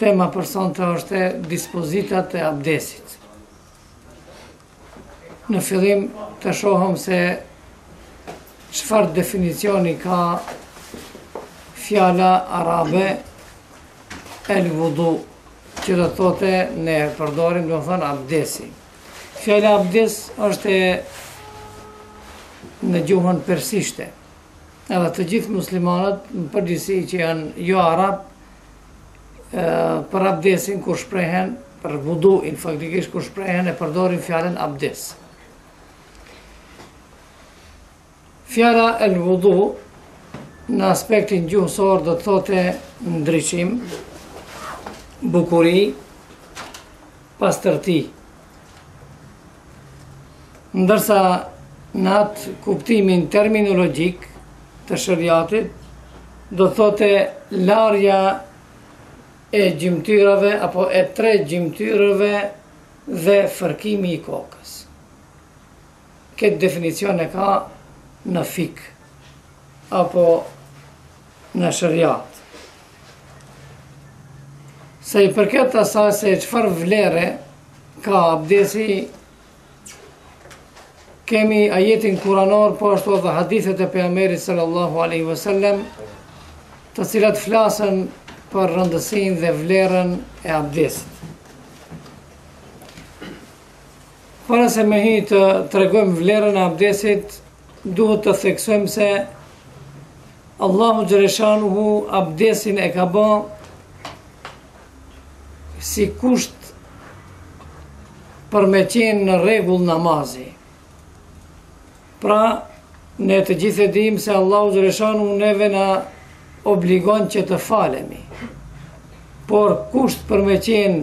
Tema për sonte është dispozitat e abdesit. Në fillim të shohëm se çfarë definicioni ka fjala arabe el vudu, që do thote ne përdorim, domethënë abdesi. Fjala abdes është në gjuhën persishte. Edhe të gjithë muslimanët, në përgjithësi që janë jo arab, për abdesin kur shprehen, për vuduin faktikisht kur shprehen e përdorin fjalën abdes. Fjala el vudu në aspektin gjuhësor do të thotë ndriçim, bukuri, pastërti. Ndërsa në atë kuptimin terminologjik të sheriatit, do të thotë larja e gjymtyrëve apo e tre gjymtyrëve dhe fërkimi i kokës. Këtë definicion e ka në fikh, apo në sheriat. Sa i përket asaj se çfarë vlere ka abdesi, kemi ajetin kuranor, po ashtu edhe hadithet e pejgamberit sallallahu alejhi ve sellem, të cilat flasin për rëndësinë dhe vlerën e abdesit. Para se me hi të tregojmë vlerën e abdesit, Duhet të theksojmë se Allahu xhelleshanuhu abdesin e ka ba si kusht për me qenë në rregull namazi. Pra, ne të gjithë e dimë se Allahu xhelleshanuhu neve na obligon që të falemi. Por, kusht për me qenë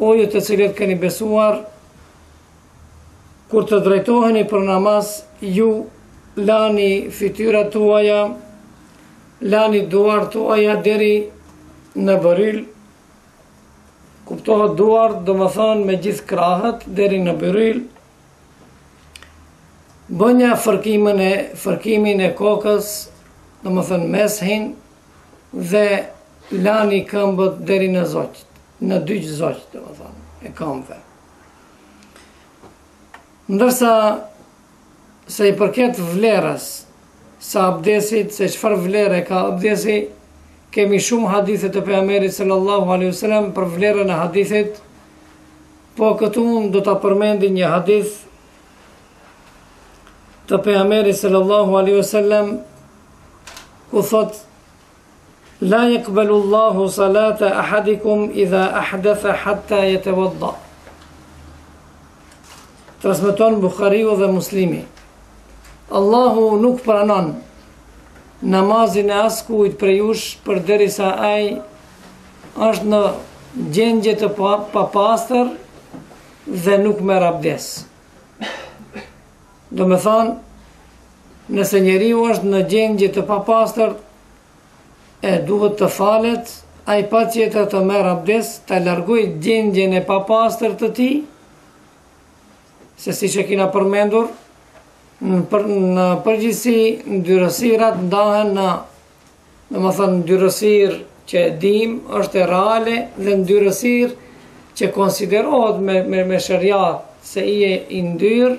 O ju të cilët keni besuar, kur të drejtoheni për namaz, ju lani fytyrat tuaja, lani duart tuaja deri në bërryl, kuptohet duart, domethënë me gjithë krahët, deri në bërryl, bënia fërkimin e, fërkimin e kokës, domethënë mes'hin, dhe lani këmbët deri në zogjtë, në dy zogjtë, domethënë, e këmbëve. Ndërsa, sa i përket vlerës së abdesit, se çfarë vlere ka abdesi, kemi shumë hadithe të pejgamberit sallallahu alejhi ve sellem për vlerën e hadithit, po këtu unë do të përmendi një hadith të pejgamberit sallallahu alejhi ve sellem ku thotë La yaqbalu Allahu salata ahadikum idha ahdatha hatta yatawadda. Transmeton Buhariu dhe Muslimi. Allahu nuk pranon namazin e askujt prej jush përderisa ai është në gjendje të papastër dhe nuk merr abdes. Domethënë, nëse njeriu është në gjendje të papastër e duhet të falet, ai patjetër të merr abdes, ta largoj gjendjen e papastër të tij, se siç e kina përmendur, në, për, në përgjithësi ndyrësirat ndahen në Domethënë ndyrësirë që e dimë është e reale dhe ndyrësirë që konsiderohet me me me shariat se je i ndyrë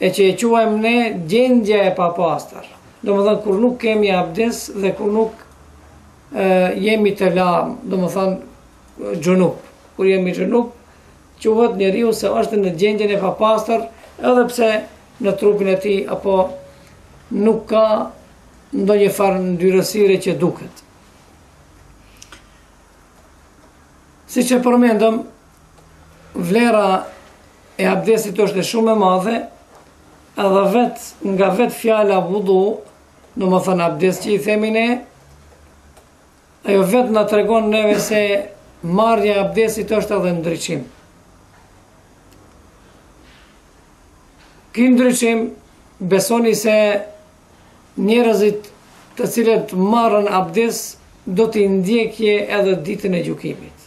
e që e quajmë ne gjendja e papastër. Domethënë kur nuk kemi abdes dhe kur nuk e, jemi të lamë, domethënë xhunup. Kur jemi xhunup, Quhet njeriu se është në gjendjen e papastër edhe pse në trupin e tij apo nuk ka ndonjë farë ndyrësire që duket. Siç e përmendëm, vlera e abdesit është e shumë e madhe, edhe vet, nga vet fjala vudu, domethënë abdes që i themi ne, Ajo vetë na tregon neve se marrja e abdesit është edhe ndriçim. Ky ndriçim besoni se njerëzit të cilët marrin abdes do t'i ndjekë edhe ditën e gjykimit.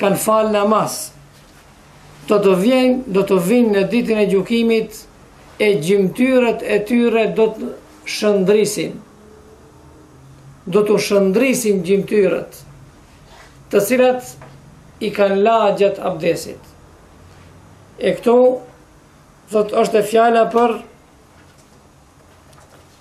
kanë falë namaz. Do të vjenë, do të vijnë në ditën e gjykimit e gjymtyrët e tyre do të shëndrisin. Do të shëndrisin gjymtyrët të cilat i kanë la gjatë abdesit. E këtu, thotë, është fjala për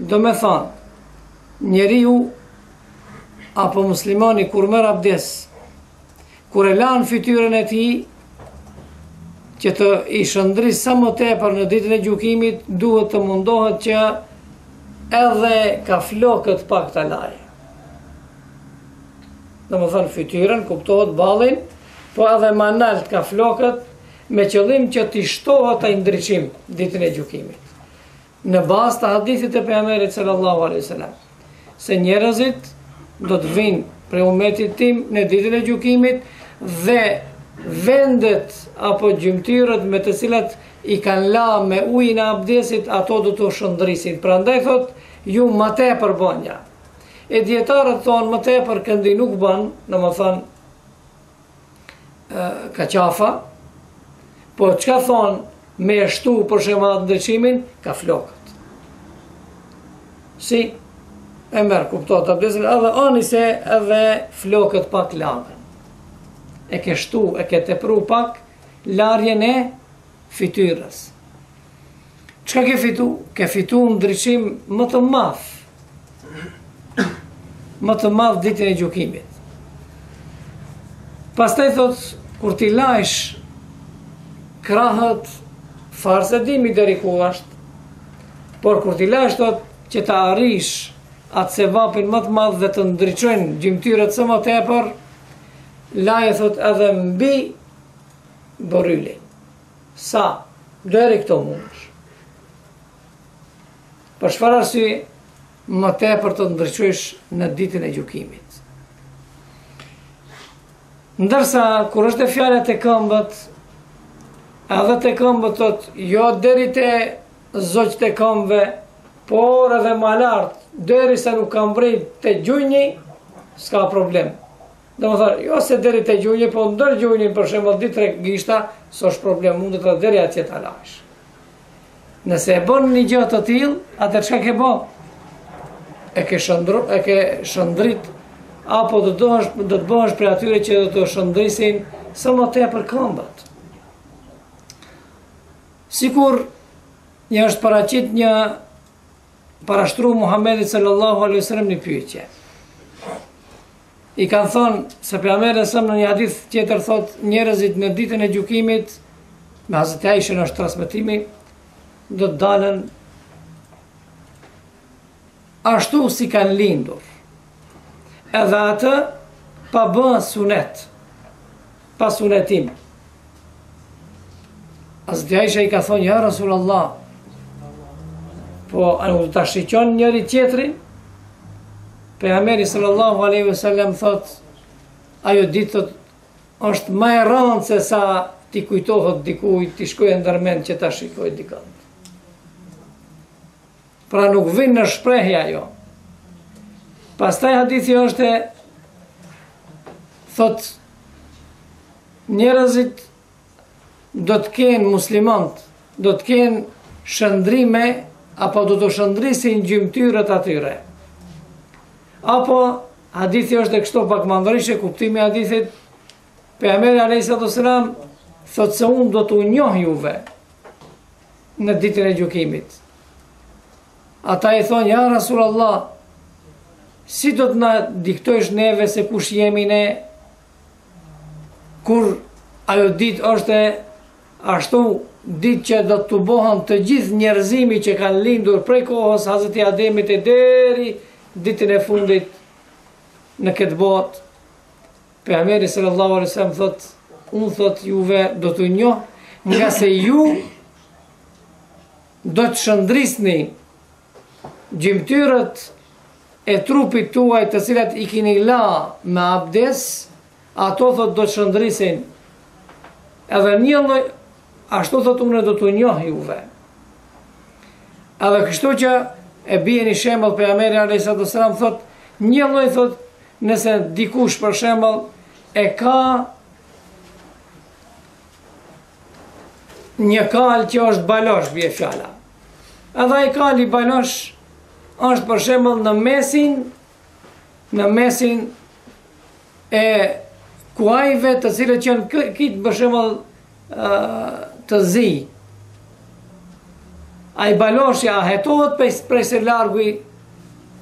Domethënë, njeriu apo muslimani kur merr abdes, kur e lan fytyrën e tij që t'i shëndrisë sa më tepër në ditën e gjykimit, duhet të mundohet që edhe ka flokët pak ta lajë. Domethënë fytyrën, kuptohet ballin, po edhe ma nalt ka flokët, me qëllim që t'i shtohet ai ndriçim ditën e gjykimit. Në bazë të hadithit të Pejgamberit sallallahu alaihi wasallam, se njerëzit do të vinë prej umetit tim në ditën e gjykimit dhe vendet apo gjymtyrët me të cilat i kanë la me ujin e abdesit, ato do të shëndrisin. Prandaj thot, ju më tepër banje. E dijetarët thonë, më tepër këndi nuk banë, domethanë, ka qafa, po çka thonë me shtu për shembull ndriçimin, ka flokët. Si, e merr kuptohet abdesin, edhe ani se edhe flokët pak lagën. E ke shtu, e ke tepru pak, larjen e fityrës. Çka ke fitu? Ke fitu ndriçim më të madh. Më të madh ditën e gjykimit. Pastaj thot, kur t'i lajsh krahët, farz e dimi deri ku asht, por kur t'i lajsh thot, që ta arrish atë sevapin më të madh dhe të ndriçojnë gjymtyrët sa më tepër, laje thot edhe mbi bërrylin. Sa deri këtu mundesh. Për çfarë arsye? Më tepër të ndriçojsh në ditën e gjykimit. Ndërsa kur është fjala te këmbët, edhe te këmbët thot, jo deri te zogjt e këmbëve, por edhe më lart, derisa nuk ka mbrri te gjunjë, s'ka problem. Domethënë, jo se deri te gjunjë, po ndër gjunjë për shembull dy-tre gishta, s'është problem mundet edhe deri atje ta lajsh. Nëse e bën një gjë të tillë, atë çka ke bën? E ke shëndru, e ke shëndrit apo do të dosh do të bëhesh prej atyre që do të shëndrisin sa më tepër këmbët. Siç i është paraqit, i parashtru Muhammedit sallallahu alaihi wasallam një pyetje. I kanë thënë se pejgamberi alejhi selam në një hadith tjetër thot njerëzit në ditën e gjykimit me Hazreti Aishen është transmetimi do të dalën ashtu si kanë lindur. Edhe atë pa bën sunet. Pa sunetim, Hazreti Aishja i ka thonë, ja Rasul Allah, po a do ta shikon njëri tjetrin, Pejgamberi sallallahu aleyhi ve sellem thot, ajo ditë thot është ma e rëndë se sa t'i kujtohet dikuj, t'i shkoje ndërmend që ta shikoj dikant. Pra nuk vin në shprehje ajo. Pastaj hadithi është, thot njerëzit do të kenë muslimant, do të kenë shëndrime apo do të shëndrisin gjymtyrët e tyre. Apo hadithi është kështu pak më ndryshe kuptimi i hadithit Pejgamberi alejhis salatu ves-selam thotë se unë do t'u njoh juve në ditën e gjykimit. Ata i thonë ja Rasulullah, si do të na diktojsh neve se kush jemi ne? Kur ajo ditë është ashtu ditë që do të tubohen të gjithë njerëzimi që kanë lindur prej kohës së Hazreti Ademit e deri ditën e fundit në këtë botë Pejgamberi sallallahu alaihi wasallam thot, unë thot juve do t'u njoh nga se ju do të shëndrisni gjymtyrët e trupit tuaj të cilat i kini la me abdes, ato thot do të shëndrisin edhe njashtu thot unë do t'u njoh juve. Edhe kështu që e bie një shembull pejgamberi alejhis salatu ves-selam thot një lloj thot Nëse dikush për shembull e ka një kal që është balosh bje fjala. Edhe ai kal i balosh është për shembull në mesin në mesin e kuajve të cilët janë krejt për shembull të zi. Ai baloshi a hetohet prej, prej se largui,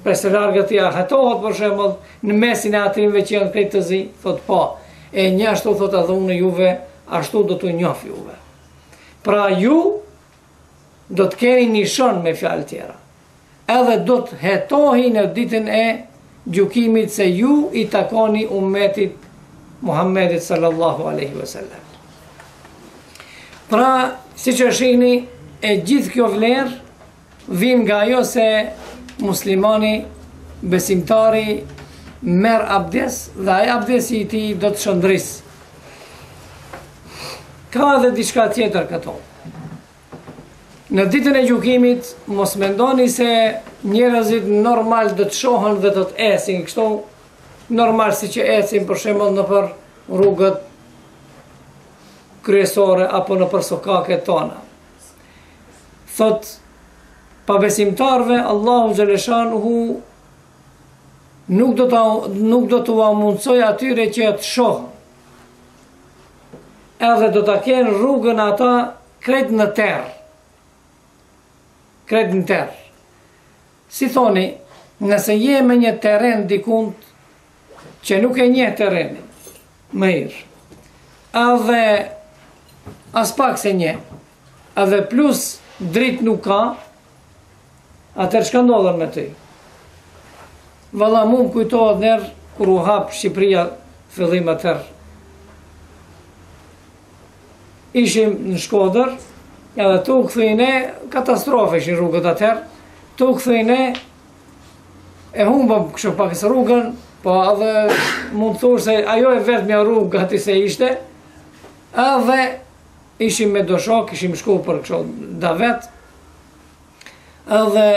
prej se largëti a hetohet për shembull në mesin e atyre kuajve që janë krejt të zi, thot po, e njashtu thot edhe unë juve, ashtu do t'u njof juve. Pra ju do të keni nishan me fjalë tjera. edhe do të hetohi në ditën e gjykimit se ju i takoni ummetit Muhammedit sallallahu alaihi wasallam. Pra, siç e shihni, e gjithë kjo vlerë vjen nga ajo se muslimani besimtari merr abdes dhe ai abdesi i tij do të shndris. Ka edhe diçka tjetër këtu. Në ditën e gjykimit mos mendoni se njerëzit normal do të shohin dhe do të ecin kështu normal siç ecin për shembull nëpër rrugët kryesore apo nëpër sokaket tona. Thot pabesimtarëve Allahu xhaleshanuhu nuk do të nuk do t'ua mundësojë atyre që të shohin edhe do ta kenë rrugën ata Krejt në terr. Krejt në terr. Si thoni, nëse je me një terren dikund që nuk e njeh terrenin më mirë. Edhe aspak s'e njeh. Edhe plus dritë nuk ka, Atëherë çka ndodhën me ty? Valla mu më kujtohet njëherë kur u hap Shqipëria fillim atëherë. Ishim në Shkodër, edhe tu u kthy ne, katastrofë ishin rrugët atëherë, tu u kthy ne, e humbëm kështu pak si rrugën, po edhe mund të thuhet se ajo e vetmja rrugë aty se ishte, edhe Ishim me do shokë, ishim shku për kështu davet, edhe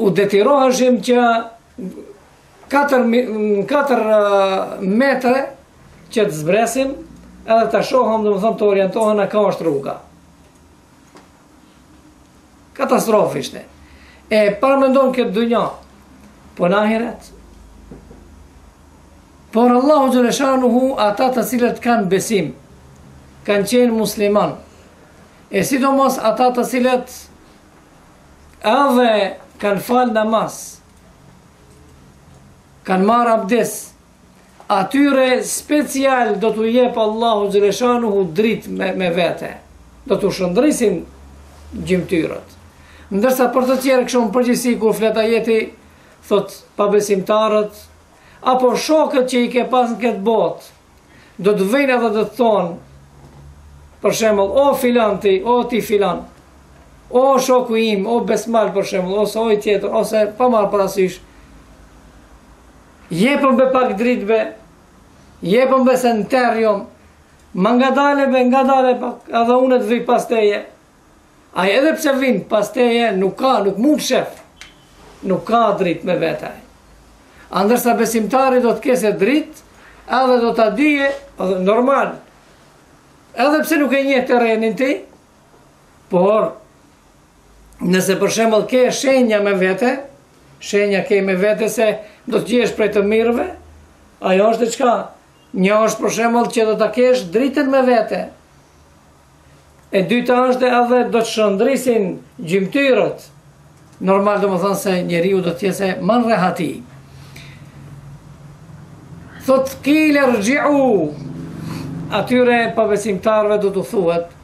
u detyroheshim që në 4 metre që të zbresim, edhe të shohëm domethënë të orientohena ka është rruga. Katastrofë ishte. E paramendo në këtë dunja, po në ahiret. Por Allahu xheleshanuhu ata të cilët kanë besim, kanë qenë muslimanë, e sidomos ata të cilët edhe kanë fal namaz, kanë marrë abdes, Atyre special do t'u jep Allahu xheleshanuhu dritë me, me vete. Do t'u shëndrisin gjymtyrët. Ndërsa për të tjerë kështu në përgjithësi kur flet ajeti, thotë pabesimtarët, apo shokët që i ke pas në këtë botë, do të vijnë edhe do të thonë, për shembull, o filan ti, o ti filan, o shoku im, o besmal për shembull, ose oj tjetër, ose pa marrë parasysh, Jepëm be pak dritë be, jepëm be se në terr jom, ma ngadalë be, ngadalë pak, edhe unë të vij pas teje. Ai edhe pse vin pas teje, nuk ka, nuk mund të shef, nuk ka dritë me vete. A ndërsa besimtari do të kese dritë, edhe do ta dije, normal, edhe pse nuk e njeh terrenin ti, Por, nëse për shembull ke shenja me vete, shenja ke me vete se do të jesh prej të mirëve, ajo është çka? Një është për shembull që do ta kesh dritën me vete. E dyta është edhe do të shëndrisin gjymtyrët. Normal domethënë se njeriu do të jetë se më në rehati. Thotë kile irxhiu atyre pabesimtarëve do të thuhet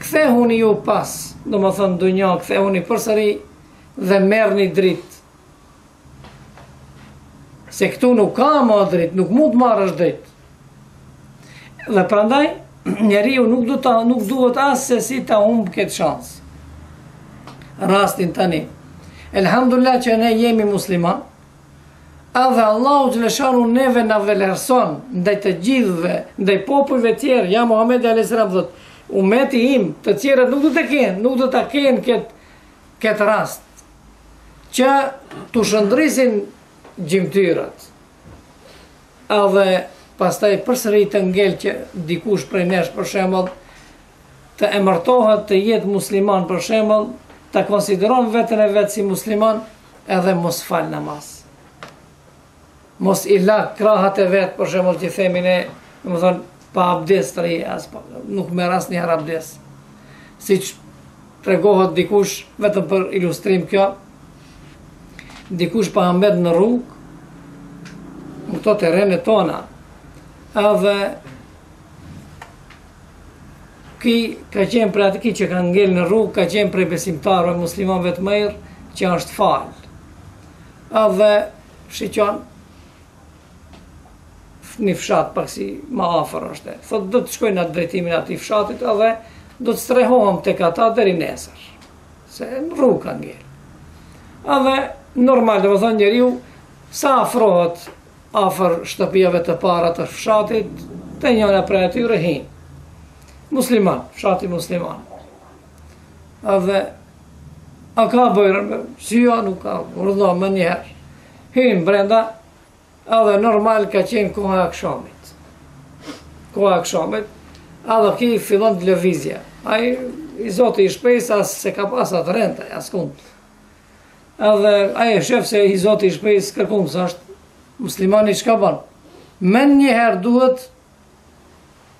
kthehuni ju pas, domethënë dunja, kthehuni përsëri dhe merrni dritë Se këtu nuk ka më dritë, nuk mund të marrësh dritë. Dhe prandaj, njeriu nuk, du ta, nuk duhet assesi ta humbë këtë shans. Rastin tani. Elhamdulilah që ne jemi musliman, edhe Allahu xhelleshanuhu neve na vlerëson, ndaj të gjithëve, ndaj popujve tjerë, ja Muhammed A.S. thotë, umeti im, të tjerët nuk do ta kenë, nuk do ta kenë këtë këtë rast që t'u shëndrisin gjymtyrët edhe pastaj përsëri të ngel që dikush prej nesh për shembull të emërtohet të jetë musliman për shembull ta konsideron veten e vet si musliman edhe mos fal namaz Mos i lag krahët e vet, për shembull që themi ne, domethënë pa abdes të rri, as pa, nuk merr asnjëherë abdes. Siç tregohet dikush vetëm për ilustrim kjo, dikush pa mbet në rrugë, në këto terene tona, edhe ky ka qenë prej, ky që ka ngel në rrugë, ka qenë prej besimtarëve muslimanëve të mirë, që është falë. Edhe Shiqon një fshat pak si ma afër është. Thot, do të shkoj në atë drejtimin atij fshatit edhe do të strehohem tek ata deri nesër. Se në rrugë ka ngel. Edhe normal, domethënë njeriu, sa afrohet afër shtëpijave të para të fshatit, te njëna prej atyre hin. Musliman, fshati musliman. Edhe A ka bre, si jo nuk ka, urdhno menjëherë. Hynë brenda, edhe normal ka qenë koha e akshamit. Koha e akshamit, edhe ky fillon të lëvizë. Ai, i zoti i shpisë, as se ka pas dert, as kun. Edhe ai shef se i zoti i shpisë, kërkun, s'është muslimani që ka banë. Menjëherë duhet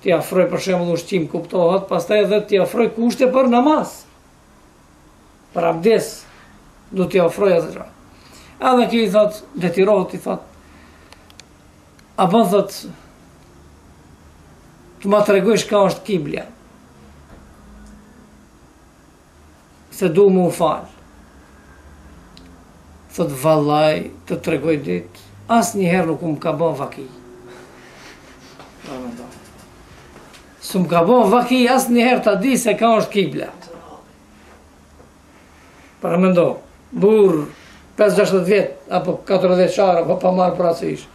t'i ofroj për shembull ushqim kuptohet, pastaj edhe t'i ofroj kushte për namaz. Për abdes, duhet t'ia ofroj atë gjë. Edhe ky i thot, detyrohet i thot, a bën thot, të ma tregojsh ka është kiblja, se du m'u falë. Thot, vallaj, të tregoj drejt, asnjëherë nuk më ka bë vaki. S'më ka bo vaki asnjëherë të di se ka është kibla. Paramendo, burrë 50-60 vjet, apo 40 vjet, apo pa marrë parasysh.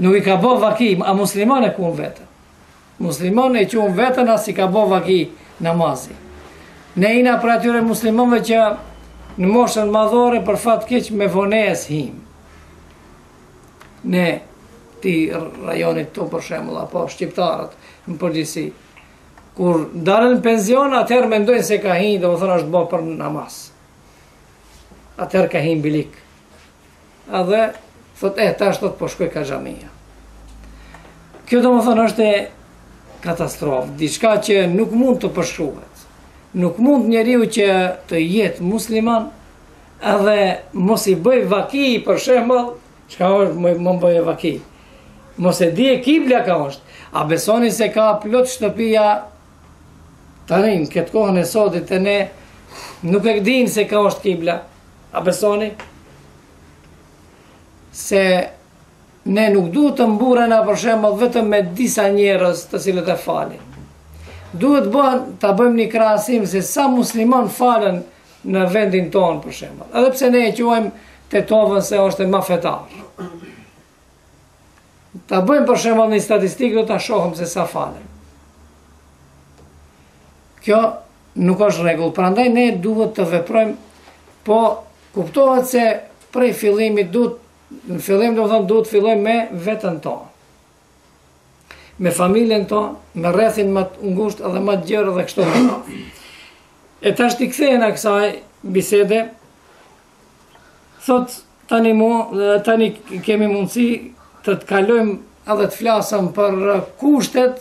Nuk i ka bo vaki, a musliman e qun veten. Musliman e qun veten, as i ka bo vaki namazi. Ne jena prej atyre muslimanve që në moshën madhore për fat keq me vonesë him. ne të rajonit tu për shembull apo shqiptarët në përgjithësi kur dalin pension atëherë mendojnë se ka hin domethënë është bo për namaz atëherë ka hi bylyk edhe thot e eh, tash thot po shkoj ka xhamia kjo domethënë është katastrofë diçka që nuk mund të përshkruhet nuk mund njeriu që të jetë musliman Edhe mos i bëj vaki për shembull, çka është më me bëj vaki. Mos e dije kibla ka është. A besoni se ka plot shtëpia tani në këtë kohën e sotit te ne nuk e din se ka është kibla. A besoni? Se ne nuk duhet të mburrena për shembull vetëm me disa njerëz të cilët e falin. Duhet bën ta bëjmë një krahasim se sa muslimanë falen në vendin tonë për shembull. Edhe pse ne e quajmë Tetovën se është ma fetare. Ta bëjmë për shembull një statistikë do ta shohim se sa falen. Kjo nuk është rregull, prandaj ne duhet të veprojmë po kuptohet se prej fillimit duhet në fillim domethonë duhet të fillojmë me veten tonë. me familjen tonë, me rrethin më të ngushtë edhe më të gjerë dhe kështu. E tash t'i kthehena kësaj bisede, thot tani, mu, tani kemi mundësi të të kalojmë edhe të flasëm për kushtet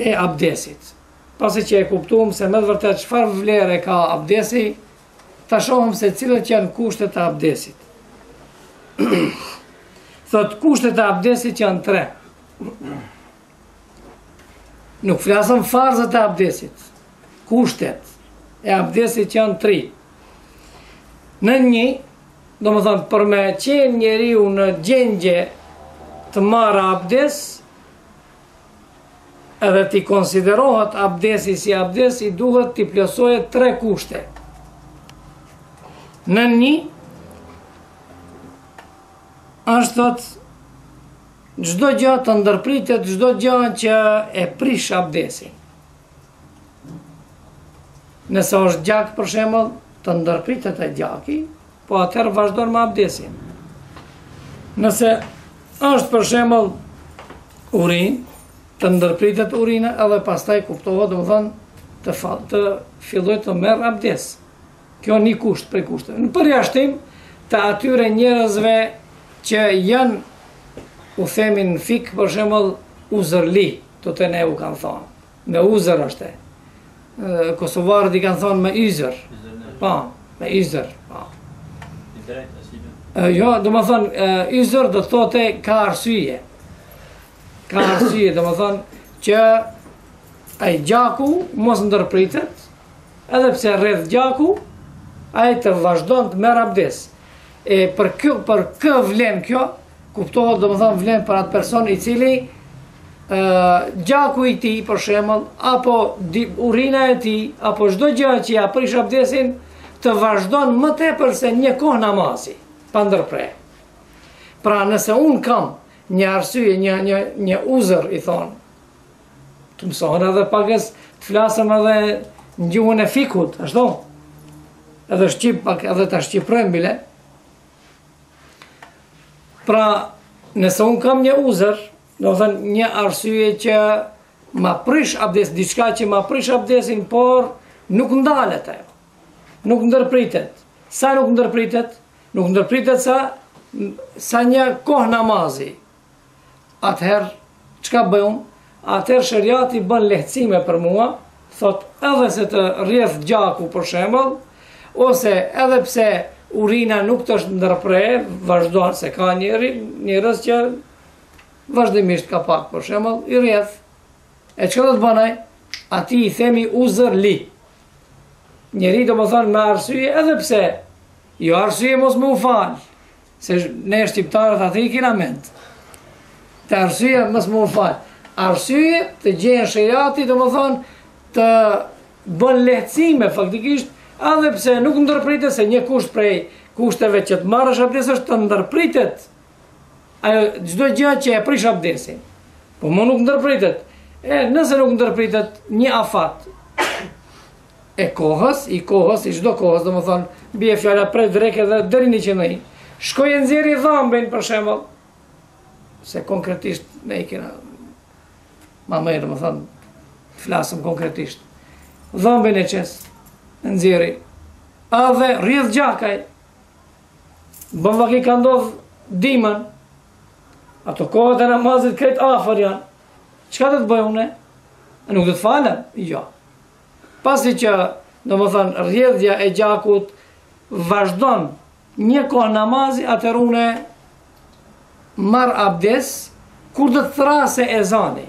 e abdesit. Pasi që e kuptum se me të vërtetë çfarë vlere ka abdesi, Ta shohim se cilat janë kushtet e abdesit. Thot, kushtet e abdesit janë tre. Nuk flasëm farzet e abdesit. Kushtet e abdesit janë tri. Nën një, domethonë, për me qenë njeriu në gjendje të marrë abdes, Edhe t'i konsiderohet abdesi si abdes i duhet t'i plotësojë tre kushte. Nën një, është thot, çdo gjë të ndërpritet, çdo gjë që e prish abdesin. Nëse është gjak për shembull, të ndërpritet ai gjaki, Po atëherë vazhdon me abdesin. Nëse është për shembull urin, të ndërpritet urina edhe pastaj kuptohet, domethënë të fal, të filloj të merr abdes. Kjo një kusht prej kushteve. Në përjashtim të atyre njerëzve që janë u themi në fikh për shembull uzërli, te te ne u kanë thonë. Me uzër është. Kosovarët i kanë thonë me yzër. Po, me yzër. Po. I drejtë si do. Jo, domethënë uzër do të thotë ka arsye. Ka arsye, domethënë që ai gjaku mos t'ndërpritet, edhe pse rrjedh gjaku ai të vazhdon të merr abdes. E për kë për kë vlen kjo? Kuptohet domethënë vlen për atë person i cili ë gjaku i tij për shembull apo urina e tij apo çdo gjë që ja prish abdesin t'i vazhdon më tepër se një kohë namazi pa ndërpre. Pra nëse un kam një arsye, një një një uzër i thon. Të mësohen edhe pakëz të flasëm edhe në gjuhën e fikhut, ashtu? Edhe shqip pak, edhe të shqipërojmë bile. Pra, nëse unë kam një uzër, domethënë një arsye që ma prish abdes, diçka që ma prish abdesin, por nuk ndalet ajo. Nuk ndërpritet. Sa nuk ndërpritet? Nuk ndërpritet sa sa një kohë namazi. Atëherë, çka bëj unë? Atëherë shariati bën lehtësime për mua, thot edhe se të rrjedh gjaku për shembull, ose edhe pse urina nuk të është ndërpre, vazhdon se ka njeri, njerëz që vazhdimisht ka pak për shembull, i rrjedh. E çka do të bën ai? Atij i themi uzërli. Njeri domethënë me arsye edhe pse jo arsye mos me u falë. Se ne shqiptarët aty i kena mendt. Te arsyeja mos me u falë. Arsye të gjen sheriati domethënë të bën lehtësime faktikisht, edhe pse nuk ndërpritet se një kusht prej kushteve që të marrësh abdes është të ndërpritet ajo, çdo gjë që e prish abdesin. Po mu nuk ndërpritet. E nëse nuk ndërpritet një afat, e kohës, i kohës, i çdo kohës, domethënë, bie fjala prej dreke deri n'iqindi. Shkoj e nxjerri dhambin, për shembull, se konkretisht ne i kena, ma mirë, domethënë, flasëm konkretisht. Dhambin e qes, e nxjerri, edhe rrjedh gjak ai, bën vaki ka ndodhë dimën, ato kohët e namazit krejt afër janë, çka do të bëj unë? Nuk do të falem? Jo. Ja. Pasi që, domethënë, rrjedhja e gjakut vazhdon një kohë namazi, atëherë unë marr abdes kur të thrase ezani.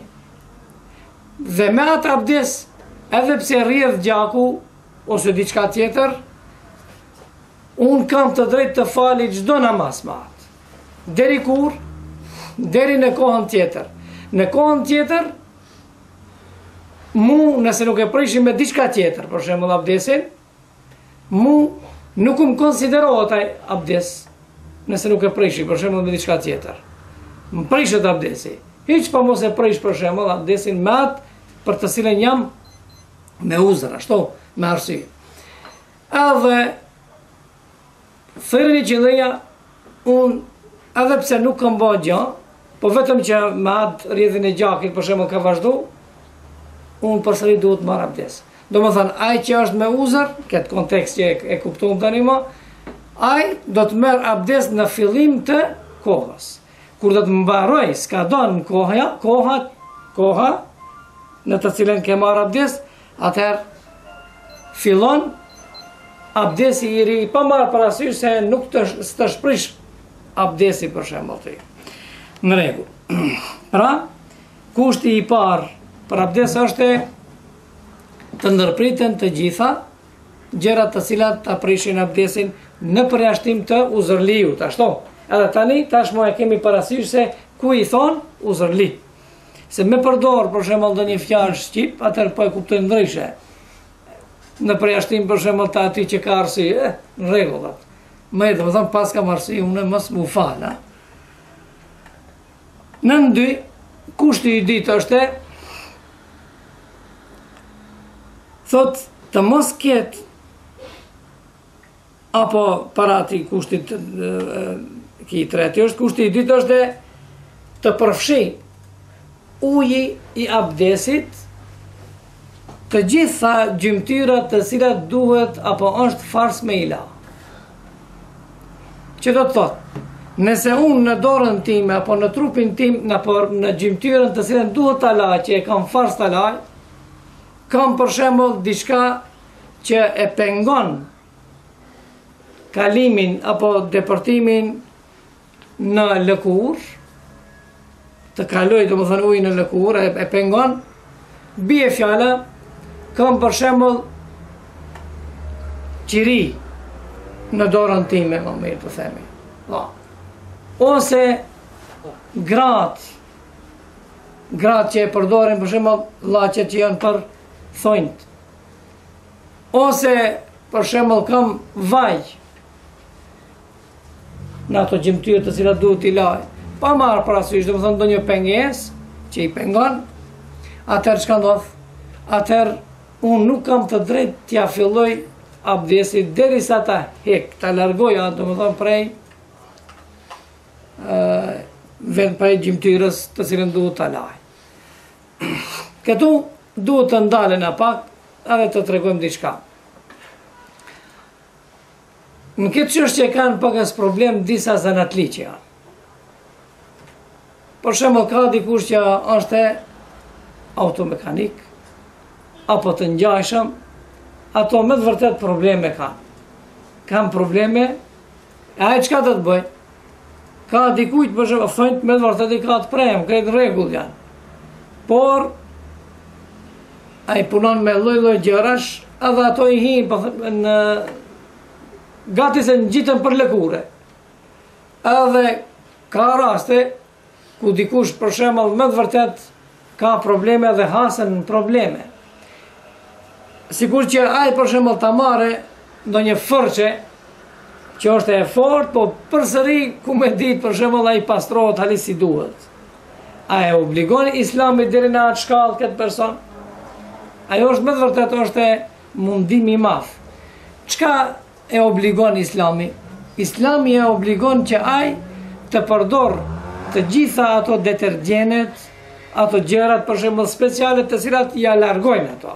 Dhe me atë abdes, edhe pse rrjedh gjaku ose diçka tjetër, unë kam të drejtë të fali çdo namaz me atë. Deri kur? Deri në kohën tjetër. Në kohën tjetër, Mu nëse nuk e prishi me diçka tjetër, për shembull abdesin, mu nuk um konsiderohet ai abdes nëse nuk e prishi për shembull me diçka tjetër. Më prishet abdesi. Hiç pa mos e prish për shembull abdesin me atë për të cilën jam me uzër, ashtu, me arsye. Edhe Thërri Gjeleja, unë edhe pse nuk kam ba gja, po vetëm që me atë rrjedhin e gjakit, për shembull ka vazhdu, unë përsëri duhet të marr abdes. Domethënë, ai që është me uzër, në këtë kontekst që e, e kuptum tanimë, ai do të merr abdes në fillim të kohës. Kur do të mbaroj, skadon koha, koha, koha, në të cilën ke marrë abdes, Atëherë fillon abdesi i ri, pa marrë parasysh se nuk të, të është prish abdesi për shembull ti. Në rregull. Pra, kushti i parë për abdes është të ndërpriten të gjitha gjërat të cilat ta prishin abdesin në përjashtim të uzërliut, ashtu. Edhe tani tashmë e kemi parasysh se kujt i thonë uzërli. Se me përdor për shembull ndonjë fjalë shqip, atëherë po e kuptojnë ndryshe. Në përjashtim për shembull të atij që ka arsye, e, eh, në rregull. Me domethënë paskam arsye unë mos m'u fal, a. Nën dy, kushti i dytë është, thotë, të mos ketë apo para atij kushtit, ky i treti është kushti i dytë është dhe të përfshi uji i abdesit të gjitha gjymtyrat të cilat duhet apo është farz me i la që do të thotë nëse unë në dorën time apo në trupin tim apo në gjymtyrën të cilat duhet ta laj që e kam farz ta laj kam për shembull diçka që e pengon kalimin apo depërtimin në lëkurë, të kalojë domethënë uji në lëkurë, e, e pengon, bie fjala, kam për shembull qiri në dorën time, më mirë të themi. Po. Ose gratë, gratë që e përdorin për shembull llaqet që janë për thonjtë, Ose, për shembull, kam vaj në ato gjymtyrë të cilat duhet t'i laj. Pa marrë parasysh, domethënë, ndonjë pengesë që i pengon, atëherë çka ndodh? Atëherë, unë nuk kam të drejtë t'ia filloj abdesit derisa ta hek, ta largoj, atë domethënë prej, vend prej gjymtyrës të cilën duhet ta laj. Këtu duhet të ndalemi pak edhe të tregojmë diçka. Në këtë çështje kanë paksa problem disa zanatli që janë. Për shembull ka dikush që është automekanik, apo të ngjashëm, ato me të vërtetë probleme kanë. Kanë probleme E ai çka do të bëjë? Ka dikush për shembull, thonjtë me të vërtetë i ka të prerë, krejt në rregull janë. Por, ai punon me lloj-lloj gjërash, edhe ato i hinë po gati se ngjiten për lëkure. Edhe ka raste, ku dikush për shembull me të vërtetë ka probleme dhe hasen në probleme. Sikur që ai për shembull ta marrë ndonjë furçe që është e fortë, po përsëri ku me ditë për shembull ai pastrohet hali si duhet. A e obligon Islami deri në atë shkallë këtë person? Ajo është me të vërtetë është mundim i madh. Çka e obligon Islami? Islami e obligon që ai të përdorë të gjitha ato detergjentet, ato gjërat për shembull speciale të cilat ia largojnë ato.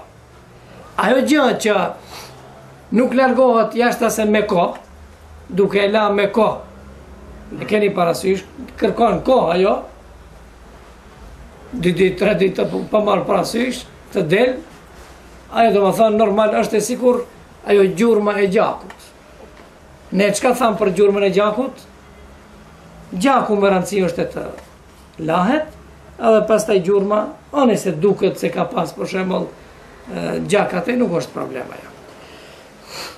Ajo gjë që nuk largohet veç se me kohë, duke e la me kohë. E keni parasysh, kërkon kohë ajo. Dy ditë, tre ditë pa marrë parasysh, të del. Ajo domethënë normal është e sikur Ajo gjurma e gjakut. Ne çka thamë për gjurmën e gjakut? Gjaku me rëndësi është të lahet, edhe pastaj gjurma, edhe nëse duket se ka pas për shembull gjak aty, nuk është problem ajo.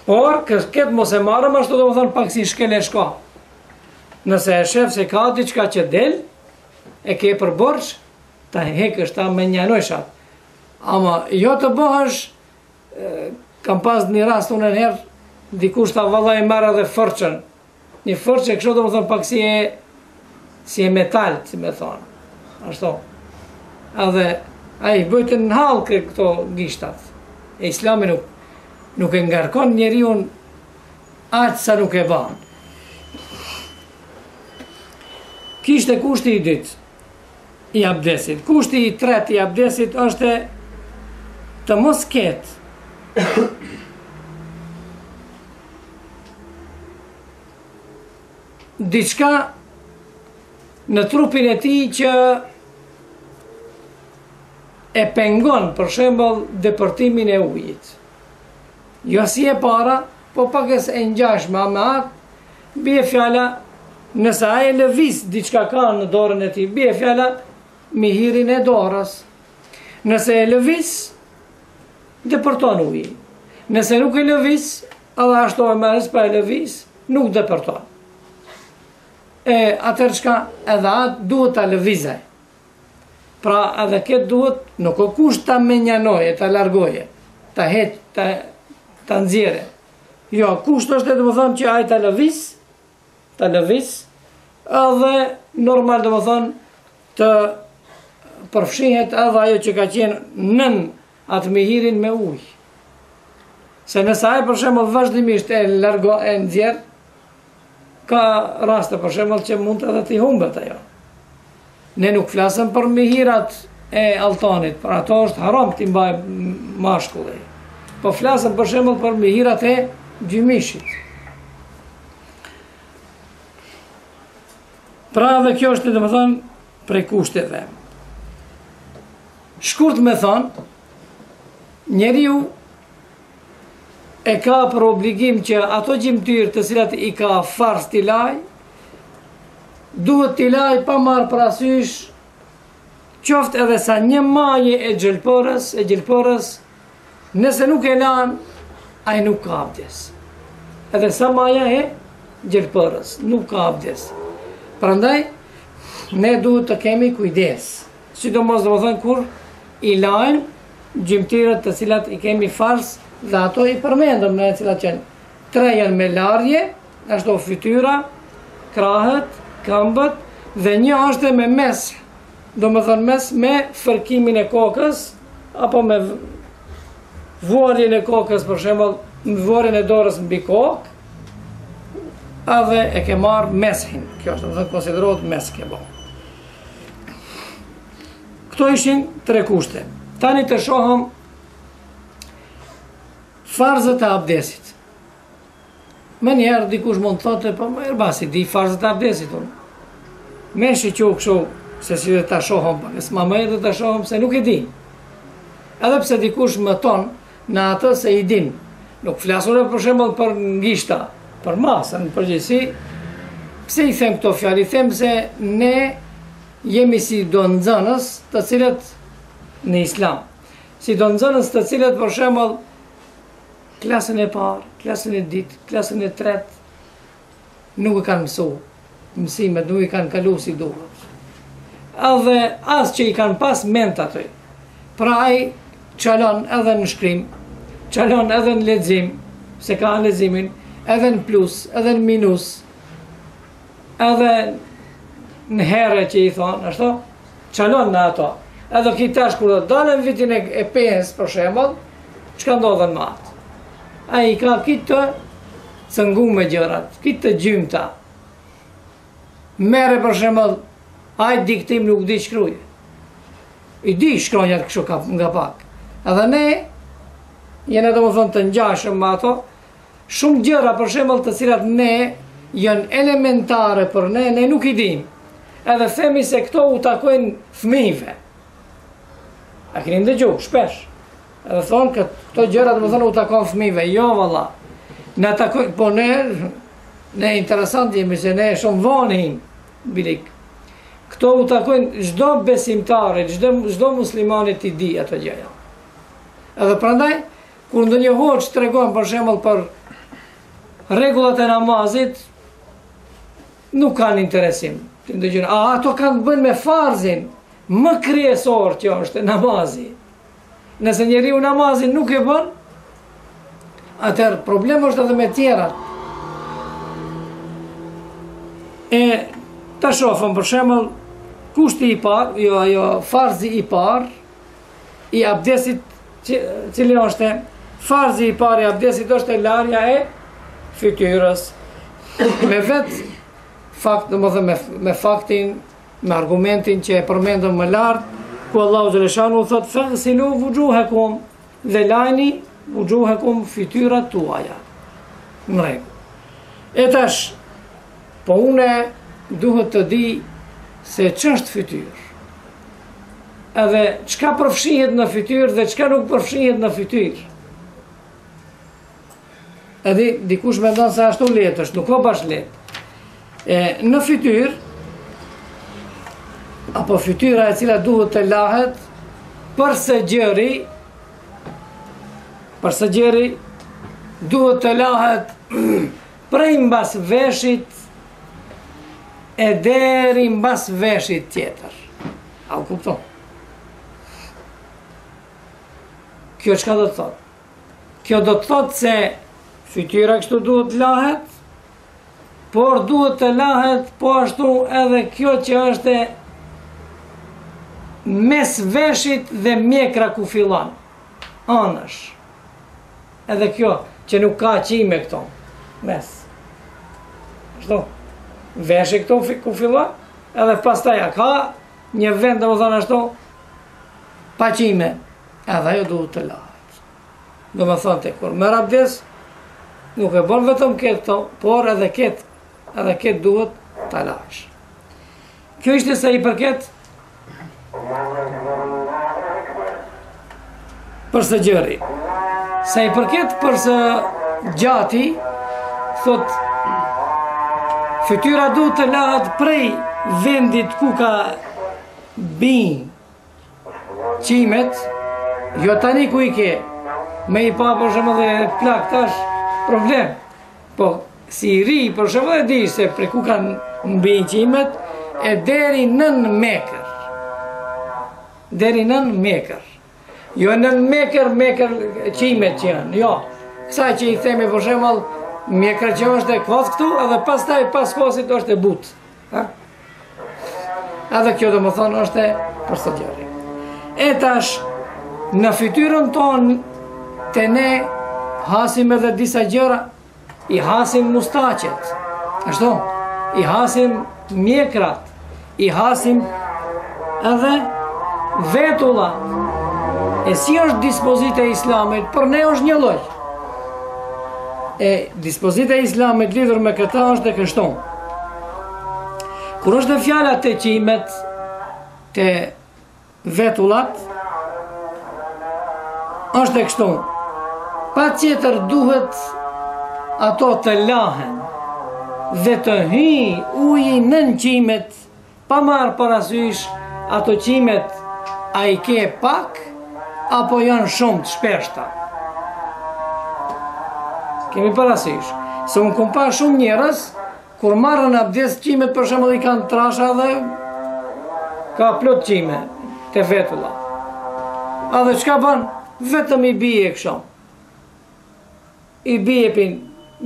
Por, këtë mos e marrim, ashtu domethënë pak si shkel e shko. Nëse e shef se ka diçka që del, e ke për borxh, ta heqësh, ta mënjanosh atë. Ama, jo të bëhesh Kam pas një rast unë një herë, dikush tha vallahi e marr edhe fërçën. Një fërçë kështu domethënë pak si e, si e metal, si me thonë. Ashtu. Edhe, ai i bojte në hall këto gishtat. E islami nuk, nuk e ngarkon njeriun aq sa nuk e ban. Ky ishte kushti i dytë, i abdesit. Kushti i tretë i abdesit është të mos ketë diçka në trupin e tij që e pengon për shembull depërtimin e ujit. Jo si e para, Po pakëz e ngjashme me atë, bie fjala nëse ai e lëviz diçka ka në dorën e tij, bie fjala mihirin e dorës. Nëse e lëviz, depërton uji. Nëse nuk e lëviz, edhe ashtu e merr pa e lëviz, nuk depërton. E atëherë çka edhe atë duhet ta lëvizë. Pra edhe këtë duhet, nuk o kusht ta mënjanojë, ta largojë, ta heqë, ta, ta nxjerrë. Jo, kusht është domethënë që ai ta lëviz, ta lëviz, edhe normal domethënë të përfshihet edhe ajo që ka qenë nën atë mihirin me ujë. Se nëse ai për shembull vazhdimisht e largon e nxjerr, ka raste për shembull që mund edhe t'i humbet ajo. Ne nuk flasim për mihirat e alltënit, për ato është haram t'i mbajë mashkulli. Po flasim për shembull për mihirat e gjymishit. Pra edhe kjo është domethënë, prej kushteve. Shkurt me thonë, njeriu e ka për obligim që ato gjymtyrë të cilat i ka farz t'i lajë, duhet t'i lajë pa marrë parasysh qoftë edhe sa një maje e gjilpërës, e gjilpërës, Nëse nuk e lan, ai nuk ka abdes. Edhe sa maja e gjilpërës, nuk ka abdes. Prandaj, ne duhet të kemi kujdes. Sidomos domethënë kur i lajmë gjymtyrët të cilat i kemi farz dhe ato i përmendëm ne cilat qenë. Tre janë me larje, ashtu fytyra, krahët, këmbët dhe një është me mes'h. Domethënë mes'h me fërkimin e kokës apo me vuarjen e kokës, për shembull, me vuarjen e dorës mbi kokë, edhe e ke marrë mes'hin. Kjo është domethënë konsiderohet mes'h ke bë. Këto ishin tre kushte. Tani të shohëm farzët e abdesit. Menjëherë dikush mund të thotë, po merhaba, s'i di farzët e abdesit unë. Meqë është kështu, se si do të shohëm, po nëse, ama edhe të shohëm, se nuk e din. Edhe pse dikush mendon atë se i din. Nuk flas për shembull për gishta, për masë, në përgjithësi. Pse i them këto fjalë? I them se ne jemi si do nxënës të cilët në islam. Si do nxënës të cilët për shembull Klasën e parë, klasën e dytë, klasën e tretë nuk i kanë mësu. Mësimet nuk i kanë kalu si duhet. Edhe as që i kanë pas mendt aty. Pra ai çalon edhe në shkrim, çalon edhe në lexim, s'e ka leximin, edhe në plus, edhe në minus. Edhe një herë që i thonë, ashtu, çalon me ato. Edhe ky tash kur do dalë në vitin e, e pestë, për shembull, çka ndodh me atë? Ai i ka krejt të cunguar gjërat, krejt të gjymta. Merre për shembull, ai diktim nuk di t'shkruj. I di shkronjat kështu kap, nga pak. Edhe ne, jena domethënë të ngjashëm me ato, Shumë gjëra për shembull të cilat na janë elementare për ne, ne nuk i dimë. Edhe themi se këto u takojnë fëmijëve. A keni ndëgju, shpesh. Edhe thonë kët, këto gjëra domethënë u takon fëmijëve. Jo valla. Na takojnë po ne ne interesant jemi se ne shumë vonë, biles. Këto u takojnë çdo besimtari, çdo çdo muslimani t'i dijë ato gjëra. Edhe prandaj Kur ndonjë hoxhë tregon për shembull për rregullat e namazit, nuk kanë interesim. T'i ndëgjojnë, a ato kanë të bëjnë me farzin më kryesor që është namazi. Nëse njeriu namazin nuk e bën, atëherë problem është edhe me tjerat. E të shofim për shembull, kushti i parë, jo, jo, farzi i parë, i abdesit cili është farzi i parë i abdesit është larja e fytyrës me vetë faktin, domethënë me faktin me argumentin që e përmendëm më lartë ku Allahu Xheleshanuhu thotë fagsilu vuxhuhekum Dhe lajni wujuhakum fytyrat tuaja. Në rregull. E tash po unë duhet të di se ç'është fytyrë. Edhe çka përfshihet në fytyrë dhe çka nuk përfshihet në fytyrë. Edhe dikush mendon se ashtu lehtë është, nuk o bash lehtë. Në fytyrë, apo fytyra e cila duhet të lahet, për së gjeri, për së gjeri, duhet të lahet prej mbas veshit e deri mbas veshit tjetër. A u kuptua? Kjo çka do të thotë? Kjo do të thotë se fytyra kështu duhet të lahet, por duhet të lahet po ashtu edhe kjo që është mes veshit dhe mjekra ku fillon anësh edhe kjo që nuk ka qime këtu mes kështu veshit këtu ku fillon edhe pastaj ka një vend domethënë ashtu pa qime Edhe ajo duhet të lahet. Domethënë ti kur merr abdes, nuk e bon vetëm këtë këtu, por edhe këtë, edhe këtë duhet ta lash. Kjo ishte sa i përket për së gjeri. Sa i përket për së gjati, thotë fytyra duhet të lahet prej vendit ku kanë bi Qimet, jo tani ku i ke, me i pa për shembull plak tash problem. Po, si i ri, për shembull e di se prej ku kanë mbi qimet, e deri nën mjekër. Deri nën mjekër. Jo nën mjekër, mjekër qimet që janë, jo. Kësaj që i themi për shembull, mjekra që është e kockë këtu, edhe pastaj pas kocit është e butë. Edhe kjo domethënë është për së gjeri. E tash, në fytyrën tonë, te ne hasim edhe disa gjëra, i hasim mustaqet, ashtu, i hasim mjekrat, i hasim edhe vetulla, e si është dispozita e islamit, për ne është një lloj. E dispozita e islamit lidhur me këta është dhe kështu. Kur është dhe fjala te qimet te vetullat, është e kështu. Patjetër duhet ato të lahen dhe të hyjë uji nën qimet Pa marrë parasysh ato qimet a i ke pak apo janë shumë të shpeshta. Kemi parasysh, se unë kom pa shumë njerëz, kur marrin abdes qimet për shembull i kanë të trasha dhe ka plot qime te vetullat. Edhe çka ban, vetëm i bije kështu. I bije për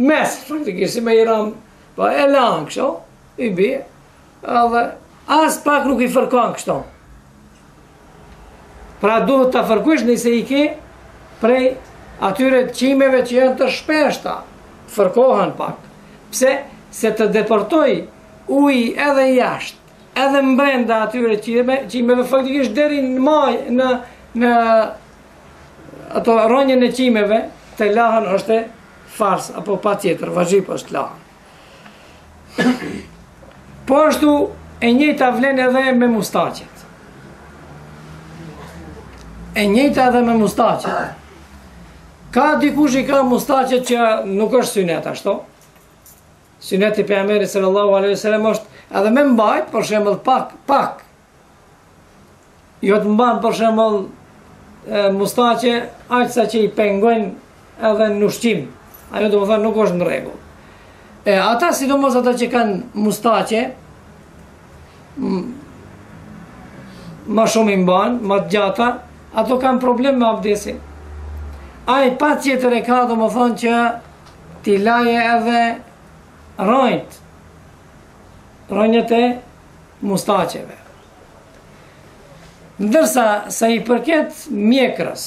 mes, faktikisht, si me i ramë, pa po e lan, kështu, i bije. Edhe as pak nuk i fërkon kështu. Pra duhet t'i fërkojsh nëse i ke prej atyre qimeve që janë të shpeshta, të fërkohen pak. Pse? Se të depërtojë uji edhe jashtë, edhe mbrenda atyre qime, qimeve faktikisht deri në maj, në, në atë rrënjën e qimeve, të lahen është farz, apo patjetër, vaxhib është të lahen. Po ashtu e njëjta vlen edhe me mustaqet. E njëjta edhe me mustaqet. Ka dikush i ka mustaqet që nuk është synet ashtu. Syneti i pejgamberit sallallahu alaihi wasallam është edhe me mbajt, për shembull pak pak Jo të mban për shembull mustaqe aq sa që i pengojnë edhe në ushqim. Ajo domethënë nuk është në rregull. E ata sidomos ata që kanë mustaqe, ma shumë i mbajnë, ma të gjata, ato kanë problem me abdesin. Ai patjetër e ka domethënë që t'i lajë edhe rrënjët, rrënjët e mustaqeve. Ndërsa, sa i përket mjekrës,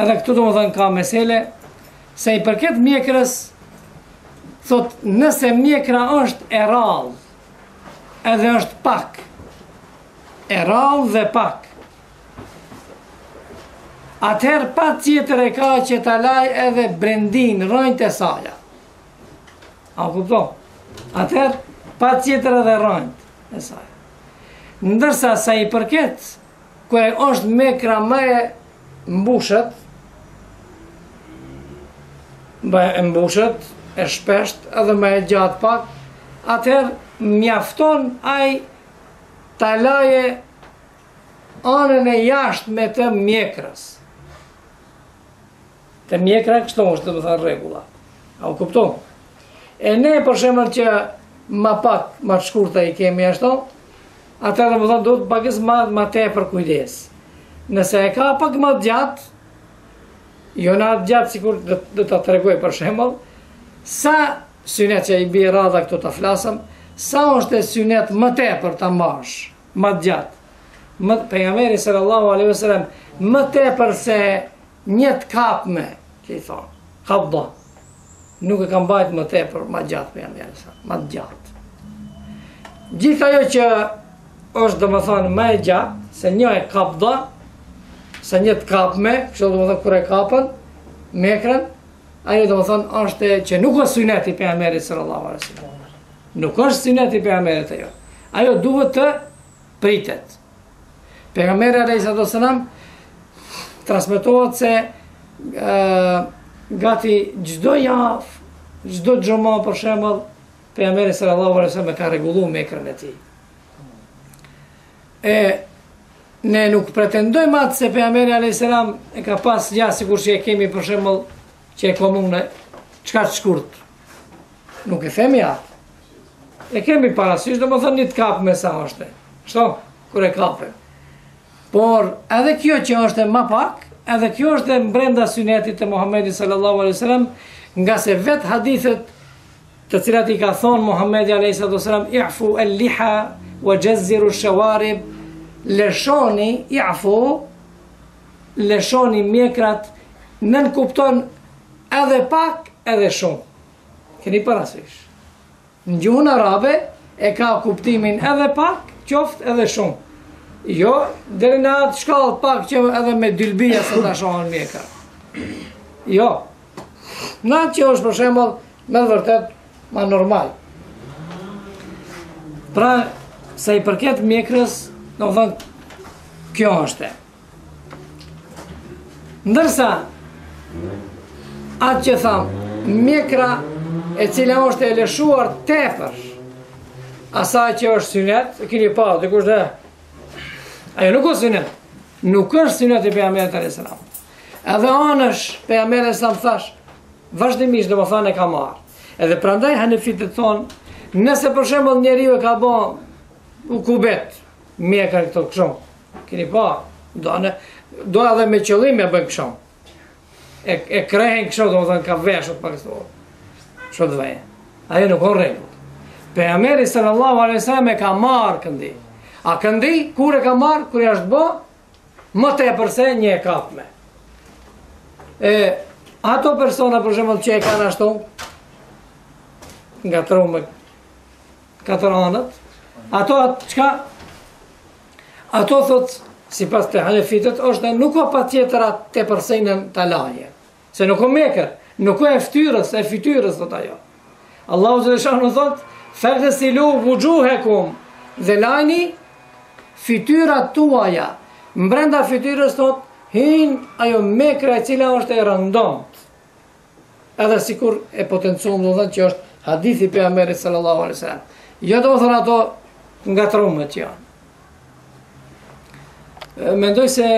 edhe këtu domethënë ka mesele, sa i përket mjekrës, thotë, nëse mjekra është e rrallë, edhe është pak, e rrallë dhe pak, atëherë patjetër e ka që ta lajë edhe brendinë, rrënjët e saja. A u kuptua? Atëherë, patjetër edhe rrënjët e saj. Ndërsa sa i përket, kur është mjekra ma e mbushët, e mbushët, e shpeshtë, edhe ma e gjatë pak, atëherë, mjafton ai ta lajë anën e jashtme të mjekrës. Te mjekra kështu është, domethënë rregulla. A u kupton? E ne për shembull që ma pak, ma të shkurta i kemi ashtu, atëherë domethënë duhet pakëz ma, ma tepër kujdes. Nëse e ka pak ma gjatë, jo në atë gjatësi kur dhe, dhe të tregoj për shembull, sa synet që i bje radha këtu të flasëm, sa është e synet më tepër të mbash, ma gjatë. Më, pejgamberi sallallahu a.s. më tepër se Një të kapme, që i thonë, kabda, nuk e ka mbajt më tepër, ma gjatë pejgamberi alayhis salam, ma të gjatë. Gjithë ajo që është domethënë ma e gjatë, se një kabda, se një të kapme, kështu domethënë kur e kapën, mjekrën, ajo domethënë është që nuk është syneti i pejgamberit sallallah Nuk është syneti i pejgamberit e jo. Ajo duhet të pritet. Pejgamberi alayhis salam transmetohet se ë gati çdo javë, çdo xhuma për shembull, pejgamberi sallallahu alaihi wasallam ka rregullu mjekrën e tij. E ne nuk pretendojmë atë se pejgamberi alayhis salam e ka pas ja sikur që e kemi për shembull që e kom unë çka të shkurt. Nuk e themi atë. E kemi parasysh, domethënë një të kapme sa është, kështu, kur e kap. Por, edhe kjo që është ma pak, edhe kjo është mbrenda synetit të Muhammedit sallallahu alaihi wasallam, ngase vetë hadithet të cilat i ka thonë Muhammedi alayhis salatu wassalam, i'fu el-liha, wa xhuzzu shawarib, lëshoni, i'fu, lëshoni mjekrat, nënkupton edhe pak edhe shumë. Keni parasysh. Në gjuhën arabe e ka kuptimin edhe pak, qoftë edhe shumë. Jo, deri në atë shkallë pak që edhe me dylbia s'të shohën mjekra. Jo. Në atë që është për shembull, me të vërtet, ma normal. Pra, sa i përket mjekrës, domethënë, kjo është e. Ndërsa, atë që thamë, mjekra e cila është e lëshuar tepër, asaj që është synet, e kini pa, dikush dhe, ajo nuk është synet, nuk është synet i pejgamberit alayhis salam. Edhe anësh, pejgamberi alayhis salam thash, vazhdimisht domethënë ka marrë. Edhe prandaj hanefitë thonë, nëse për shembull njeriu e ka bo ukubet, mjekrën këtu kështu, Keni pa, do më, do edhe me qëllim e bëjnë kështu. E, e krehen kështu, domethënë kah veshët për kështu. Kështu të vejnë. Ajo nuk o rregull. Pejgamberi sallallahu alaihi wasallam e ka marrë këndi. A këndi, kur e ka marrë, kur e është bo, më tepër se një e kapme. E, ato persona për shembull që e kanë ashtu, nga të, katër anët, ato çka ato thot sipas te hanefitët është dhe nuk o patjetër atë tepricën ta lajë. Se nuk o mjekër, nuk o e fytyrës, e fytyrës thot ajo. Allahu xhele shanuhu thot, "Faghsilu wujuhakum" dhe lajni fytyrat tuaja. Mbrenda fytyrës thot, hin ajo mjekra e cila është e rëndomtë. Edhe sikur e potencon domethënë që është hadith i pejgamberit sallallahu alaihi wasallam. Jo domethënë ato ngatërrumet që janë. Mendoj se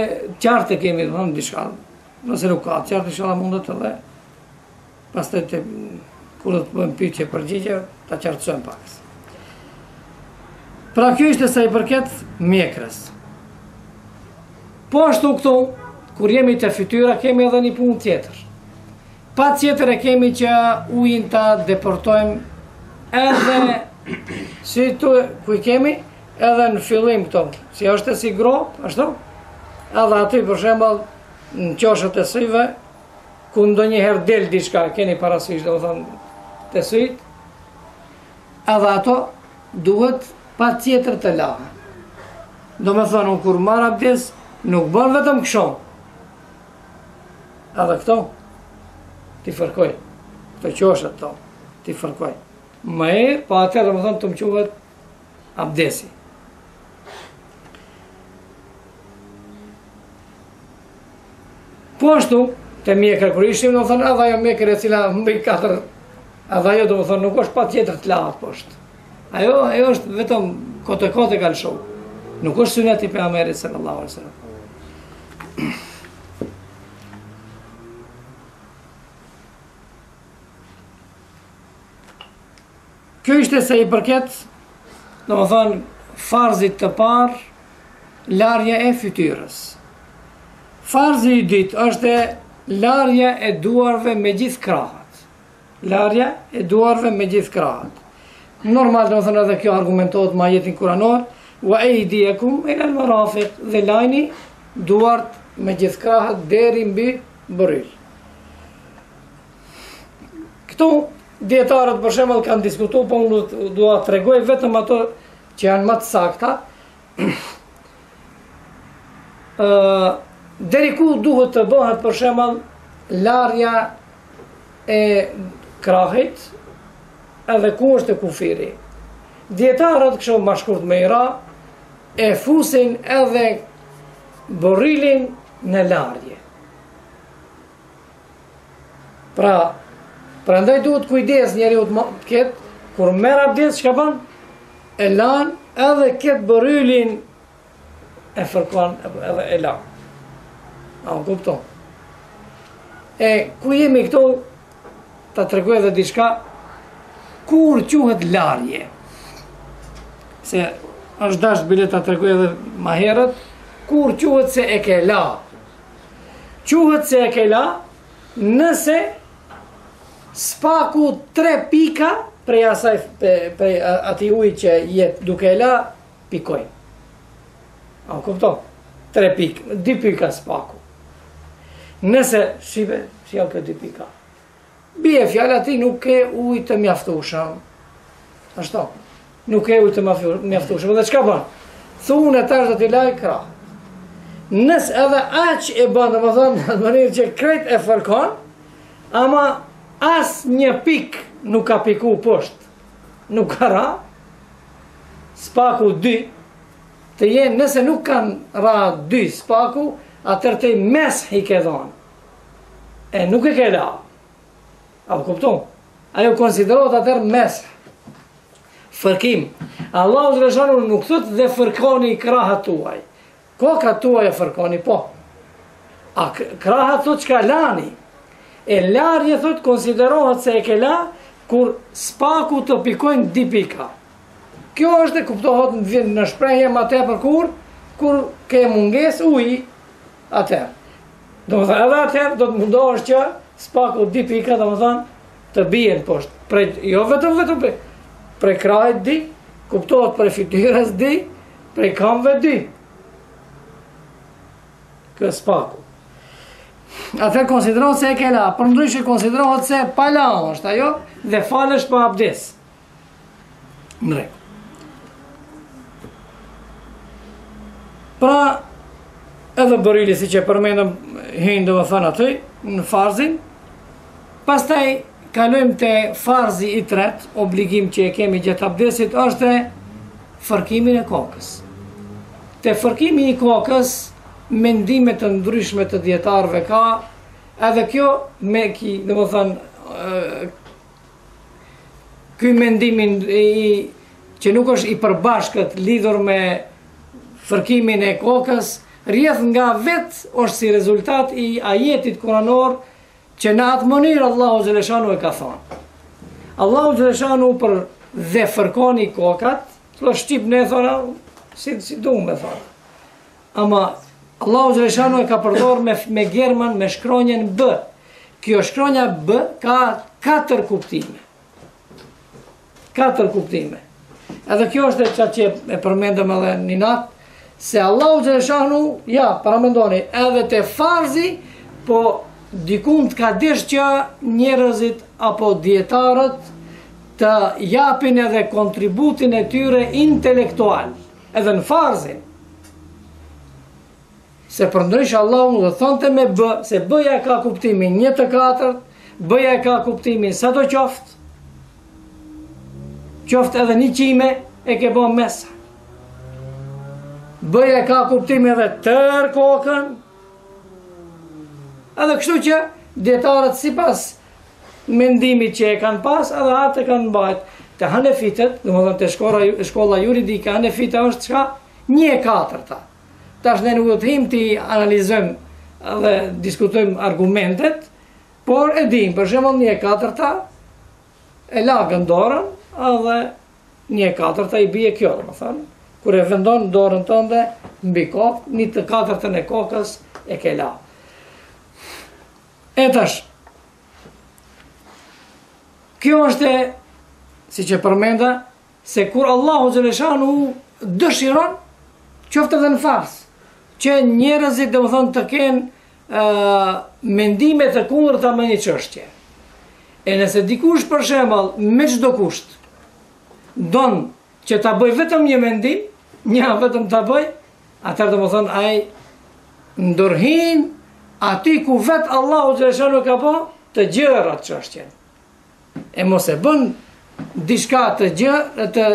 qartë e kemi domethënë diçka. Nëse nuk o qartë inshallah mund të dhe pastaj të kur do të bëjmë pyetje përgjigje ta qartësojmë pak. Pra kjo ishte sa i përket mjekrës. Po ashtu këtu, kur jemi te fytyra, kemi edhe një punë tjetër. Patjetër e kemi që ujin ta depërtojmë edhe sytë ku i kemi, edhe në fillim këto, si është e si gropë, ashtu, edhe aty për shembull në qoshet e syve, ku ndonjëherë del diçka, keni parasysh domethënë te sytë, edhe ato duhet patjetër të lahen. Domethënë, unë kur marr abdes, nuk bën vetëm kështu. Edhe këto, t'i fërkoj, këto qoshet to, t'i fërkoj. Mirëpo atëherë, domethënë, të më quhet abdesi. Po ashtu, te mjekra kur ishim, domethënë, edhe ajo mjekër e cila mbi katër, edhe ajo domethënë, nuk është patjetër të lahet po ashtu. Ajo, ajo është vetëm kote kote ka lëshu. Nuk është sunet i pejgamberit, sallallahu alaihi wasallam. Kjo ishte sa i përket, domethënë, farzit të parë, larja e fytyrës. Farzi i dytë është larja e duarve me gjithë krahët. Larja e duarve me gjithë krahët. Normal, domethënë edhe kjo argumentohet me ajetin kuranor, wa aydiyakum ila al-marafiq, dhe lajni duart me gjithë krahët deri mbi bërryl. Këtu Dijetarët për shembull kanë diskutuar, po unë dua të tregoj vetëm ato që janë më të sakta. Ë deri ku duhet të bëhet për shembull larja e krahit edhe ku është e kufiri. Djetarët kështu ma shkurt me i ra e fusin edhe bërrylin në larje. Pra, prandaj duhet kujdes njeriu të ketë, kur merr abdes, çka ban? E lan edhe këtë bërrylin e fërkon edhe e lan. A, më kupton. E, ku jemi këtu, ta tregoj edhe diçka, kur quhet larje? Se, është dasht bile ta tregoj edhe ma herët, kur quhet se e ke la? Quhet se e ke la nëse së paku tre pika prej asaj prej atij uji që je duke e la pikojnë. A kupton? Tre pika, dy pika së paku. Nëse, shive, shia këtë dy pika. Bie fjala ti nuk ke ujë të mjaftueshëm. Ashtu. Nuk ke ujë të mjaftueshëm. Dhe çka bën? Thu unë tash do t'i laj krahët. Nëse edhe aq e bën, domethënë, në mënyrë që krejt e fërkon, ama asnjë pikë nuk ka piku poshtë. Nuk ka ra. Së paku dy të jenë nëse nuk kanë ra dy së paku, atëherë ti mes'h i ke dhonë. E nuk e ke la. A më kupton? Ajo konsiderohet atëherë mes'h. Fërkim. Allahu xhele shanuhu nuk thotë dhe fërkoni krahët tuaj. Kokat tuaja e fërkoni, po. A krahët thotë çka, lani. E larje thotë konsiderohet se e ke la, kur së paku të pikojnë dy pika. Kjo është e kuptohet në shprehje ma tepër kur, kur ke mungesë uji, Atëherë, domethënë, edhe atëherë duhet të mundohesh që së paku dy pika, domethënë, të bijen poshtë. Prej, jo vetëm vetëm prej, prej krahit dy, kuptohet prej fytyrës dy, prej kamve dy. Së paku. Atëherë konsiderohet se e ke la, përndryshe konsiderohet se pa la është, ajo, dhe falesh pa abdes. Në rregull. Pra, edhe bërryli siç e përmendëm hyn domethënë aty, në farzin, pastaj kalojmë te farzi i tretë, obligim që e kemi gjatë abdesit, është e fërkimin e kokës. Te fërkimi i kokës, mendime të ndryshme të dijetarëve ka, edhe kjo me ki, domethënë, Ky mendimi që nuk është i përbashkët lidhur me fërkimin e kokës, rrjedh nga vetë është si rezultat i ajetit kuranor që në atë mënyrë Allahu Xheleshanuhu e ka thonë. Allahu Xheleshanuhu për dhe fërkoni kokat, tash shqip ne e thona, si, si du me thonë. Ama Allahu Xheleshanuhu e ka përdor me, me germën me shkronjen B. Kjo shkronja B ka katër kuptime. Katër kuptime. Edhe kjo është e qajo që e përmendëm edhe një natë, se Allahu Xheleshanuhu, ja, paramendoni, edhe te farzi, po dikund ka desh që njerëzit apo dijetarët të japin edhe kontributin e tyre intelektual. Edhe në farzin, se përndryshe Allahu e thonte me bë, se bëja e ka kuptimin një të katërt, bëja e ka kuptimin sado qoftë, qoftë edhe një qime e ke bo mes'h. Bëja e ka kuptimin edhe tërë kokën, edhe kështu që dijetarët sipas mendimit që e kanë pas edhe atë e kanë mbajt. Te hanefitët, do më thënë te shkolla, shkolla juridike hanefite është çka një e katërta. Tash ne nuk do të hymë të analizojmë dhe diskutojmë argumentet, por e dimë, për shembull një e katërta, e lagën dorën, edhe një e katërta i bje kjo, do më thënë, kur e vendon dorën tënde, mbi kokë, një të katërtën e kokës e ke lagë. E tash, kjo është, siç e përmenda, se kur Allahu Xheleshanuhu dëshiron, qoftë edhe në farz, që njerëzit do më thonë të kenë mendime të kundërta me një çështje. E nëse dikush për shembull, me çdo kusht, don që ta bëjë vetëm një mendim, një vetëm ta bëjë, Atëherë do më thonë ai ndërhyn aty ku vetë Allahu Xheleshanuhu ka bo të gjerë atë çështjen. E mos e bën diçka të gjerë të,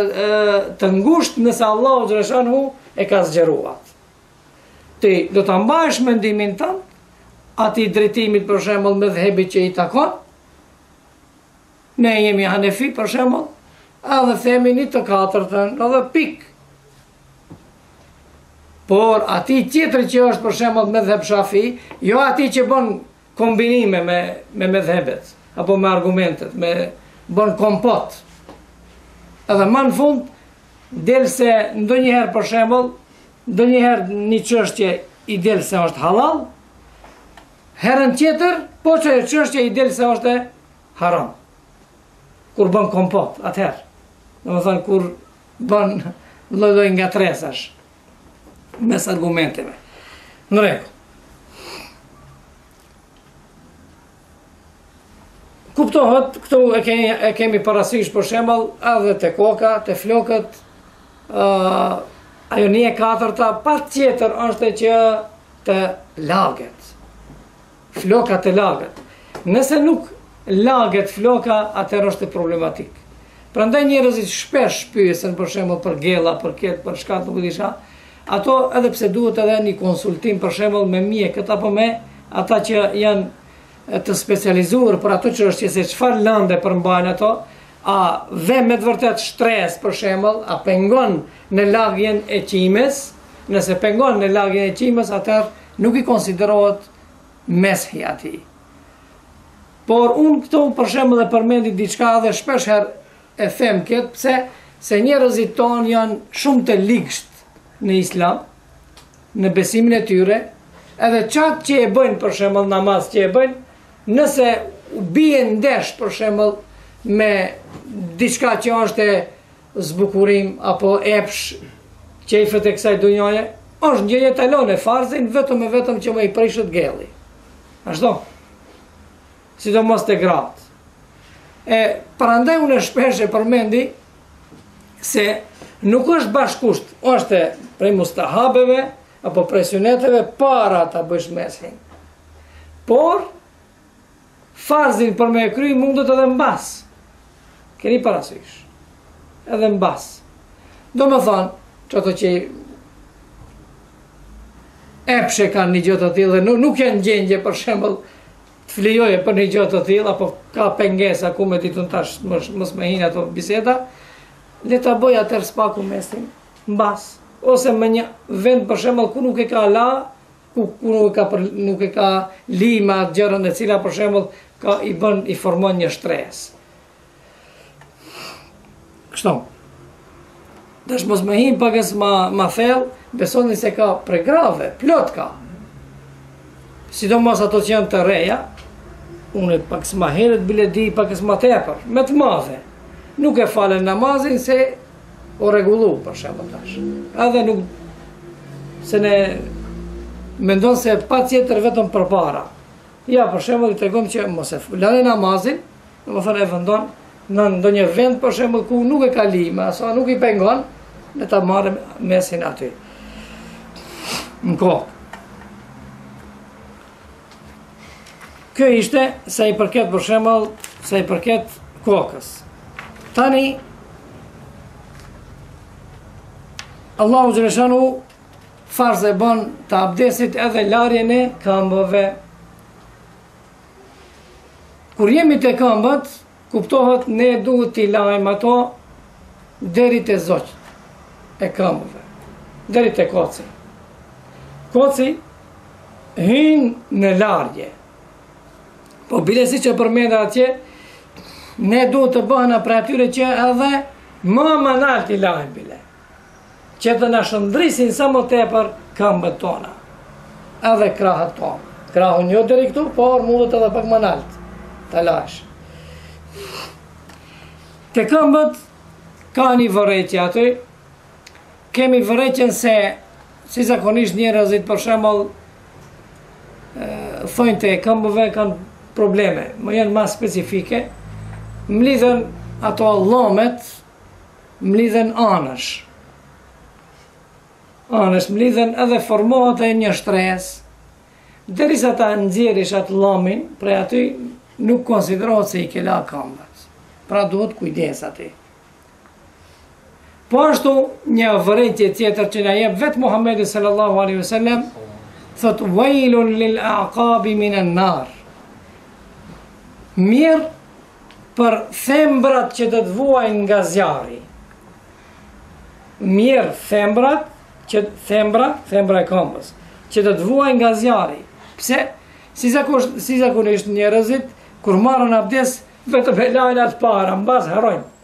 të ngushtë nëse Allahu Xheleshanuhu e ka zgjeruar. Ti do ta mbash mendimin tan, atij drejtimit për shembull medhhebit që i takon, ne jemi hanefi për shembull, edhe themi një të katërtën, edhe pikë, Por ati tjetër që është për shembull medhheb shafi, jo ati që bën kombinime me me medhhebet apo me argumentet, me bën kompot. Edhe më në fund del se ndonjëherë për shembull, ndonjëherë një çështje i del se është halal, herën tjetër po qajo çështje i del se është haram. Kur bën kompot, atëherë. Domethënë kur Bën lloj lloj ngatresash mes argumenteve. Në rregull. Kuptohet, këtu e kemi, e kemi parasysh për shembull edhe te koka, te flokët, ë uh, ajo një e katërta patjetër është që të laget. Floka të laget. Nëse nuk laget floka, atëherë është problematike. Prandaj njerëzit shpesh pyesen për shembull për gella, për këtë, për çka di unë. Ato edhe pse duhet edhe një konsultim për shembull me mjekët apo me ata që janë të specializuar për ato çështje se çfarë lande përmbajnë ato, A lë me të vërtetë shtresë, për shembull, a pengon në lagjen e qimes? Nëse pengon në lagjen e qimes, atëherë nuk i konsiderohet mes'hi atij. Por unë këtu për shembull e përmendi diçka dhe shpesh herë e them këtë, pse, se njerëzit tonë janë shumë të ligsht në islam, në besimin e tyre, edhe qatë që e bëjnë për shembull namaz që e bëjnë, Nëse u bie ndesh për shembull me diçka që është zbukurim apo epsh qejfet e kësaj dunjaje, është në gjendje ta lanë farzin vetëm e vetëm që mos t'i prishet gelli. Ashtu? Sidomos te gratë. E prandaj unë shpesh e përmendi se nuk është bash kusht, është prej mustehabeve apo prej suneteve para ta bësh mes'hin. Por, farzin për me e kry mundet edhe mbas. Keni parasysh. Edhe mbas. Domethanë, qato që epshe kanë një gjo të tillë dhe nuk, nuk janë n'gjendje për shembull të flijojnë për një gjo të tillë, apo ka pengesa ku me ditë, tash mos me hi n'ato biseda, le ta bëjë atëherë së paku mes'hin, mbas, ose në një vend për shembull ku nuk e ka la, ku nuk e ka nuk e ka ly me atë gjënë e cila për shembull ka i bën i formon një shtresë. Kështu. Tash mos me hi pak ma ma thellë, besoni se ka prej grave, plot ka. Sidomos ato që janë të reja, unë pakëz ma herët bile di pakëz ma tepër, me të madhe. Nuk e falen namazin se O rregull për shembull tash. Edhe nuk është në men don se patjetër vetëm përpara. Ja, për shembull, i tregom që mos e lënë namazin, domethënë e vendon në ndonjë vend për shembull ku nuk e kalon, me aso nuk i pengon, me ta marrë mesin aty. Në kokë. Kjo ishte sa i përket për shembull, sa i përket kokës. Tani Allahu xhele shanuhu farz e bën të abdesit edhe larjen e këmbëve. Kur jemi te këmbët, Kuptohet ne duhet t'i lajmë ato deri te zogjtë e këmbëve, deri te koci. Koci hyn në larje. Po bile siç e përmenda atje, ne duhet të bëhena prej atyre që edhe ma ma nalt t'i lajmë bile. që të na shndrisin sa më tepër këmbët tona, edhe krahët tanë. Krahun jo deri këtu, por mundet edhe pak më nalt ta lash. Te këmbët ka një vërretje aty, kemi vërrejtjen se si zakonisht njerëzit për shembull thonjtë e këmbëve kanë probleme, janë ma specifike, mlidhen ato llomet mlidhen anësh. Anësh mlidhen edhe formohet një shtresë. Derisa ta nxjerrish atë llomin, prej aty nuk konsiderohet se i ke la kambët. Pra duhet kujdes aty. Po ashtu një vërejtje tjetër që na jep vetë Muhammedi sallallahu alaihi wasallam thot wailun lil aqabi minan nar. Mjerë Për thembrat që do të vuajnë nga zjarri. Mjerë thembrat që thembra, thembra e këmbës, që do të vuajnë nga zjarri. Pse? Si zakonisht, si zakonisht njerëzit kur marrën abdes vetëm e lajnë atë para, mbas e harrojnë.